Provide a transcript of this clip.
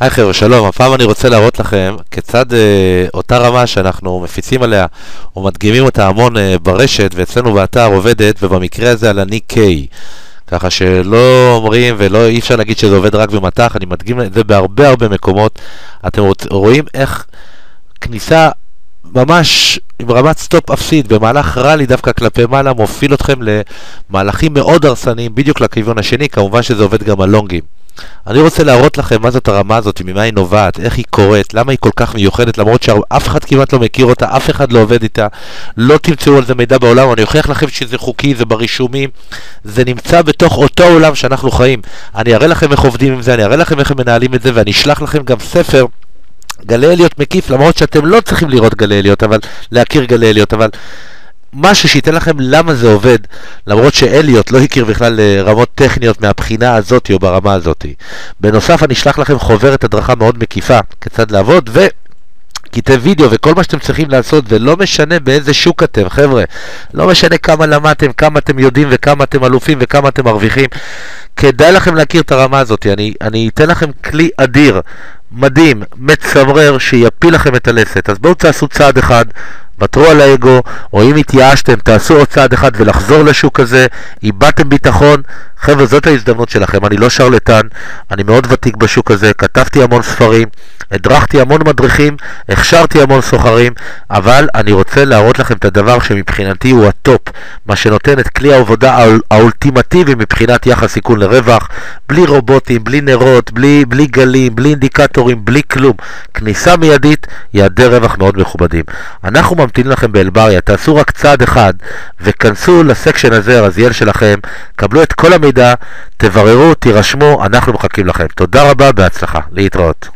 היי חבר'ה, שלום. הפעם אני רוצה להראות לכם כיצד אה, אותה רמה שאנחנו מפיצים עליה ומדגימים אותה המון אה, ברשת ואצלנו באתר עובדת, ובמקרה הזה על הניקיי. ככה שלא אומרים ולא אי אפשר להגיד שזה עובד רק במטח, אני מדגים את זה בהרבה הרבה מקומות. אתם רואים איך כניסה ממש עם רמת stop אפסית במהלך ראלי דווקא כלפי מעלה מוביל אתכם למהלכים מאוד הרסניים בדיוק לכיוון השני, כמובן שזה עובד גם על לונגים. אני רוצה להראות לכם מה זאת הרמה הזאת, ממה היא נובעת, איך היא קורית, למה היא כל כך מיוחדת, למרות שאף אחד כמעט לא מכיר אותה, אף אחד לא עובד איתה, לא תמצאו על זה מידע בעולם, אני אוכיח לכם שזה חוקי, זה ברישומים, זה נמצא בתוך אותו עולם שאנחנו חיים. אני אראה לכם איך עובדים עם זה, אני אראה לכם איך מנהלים את זה, ואני אשלח לכם גם ספר. גלי אליות מקיף, למרות שאתם לא צריכים לראות גלי אליות, אבל להכיר גלי אליות, אבל משהו שייתן לכם למה זה עובד, למרות שאליוט לא הכיר בכלל אה, רמות טכניות מהבחינה הזאת או ברמה הזאת. בנוסף אני אשלח לכם חוברת הדרכה מאוד מקיפה כיצד לעבוד ו... קטעי וידאו וכל מה שאתם צריכים לעשות, ולא משנה באיזה שוק אתם, חבר'ה. לא משנה כמה למדתם, כמה אתם יודעים וכמה אתם אלופים וכמה אתם מרוויחים. כדאי לכם להכיר את הרמה הזאת. אני, אני אתן לכם כלי אדיר, מדהים, מצמרר, שיפיל לכם את הלסת. אז בואו תעשו צעד אחד, ותרו על האגו, או אם התייאשתם, תעשו עוד צעד אחד ולחזור לשוק הזה, איבדתם ביטחון, חבר'ה, זאת ההזדמנות שלכם, אני לא שרלטן, אני מאוד ותיק בשוק הזה, כתבתי המון ספרים, הדרכתי המון מדריכים, הכשרתי המון סוחרים, אבל אני רוצה להראות לכם את הדבר שמבחינתי הוא הטופ, מה שנותן את כלי העבודה האול, האולטימטיבי מבחינת יחס סיכון לרווח, בלי רובוטים, בלי נרות, בלי, בלי גלים, בלי אינדיקטורים, בלי כלום. כניסה מיידית, יעדי רווח מאוד מכובדים. אנחנו ממתינים לכם באלבריה, תעשו רק צעד אחד וכנסו לסקשן הזה, רזיאל שלכם, קבלו את כל המידע, מידע, תבררו, תירשמו, אנחנו מחכים לכם. תודה רבה, בהצלחה. להתראות.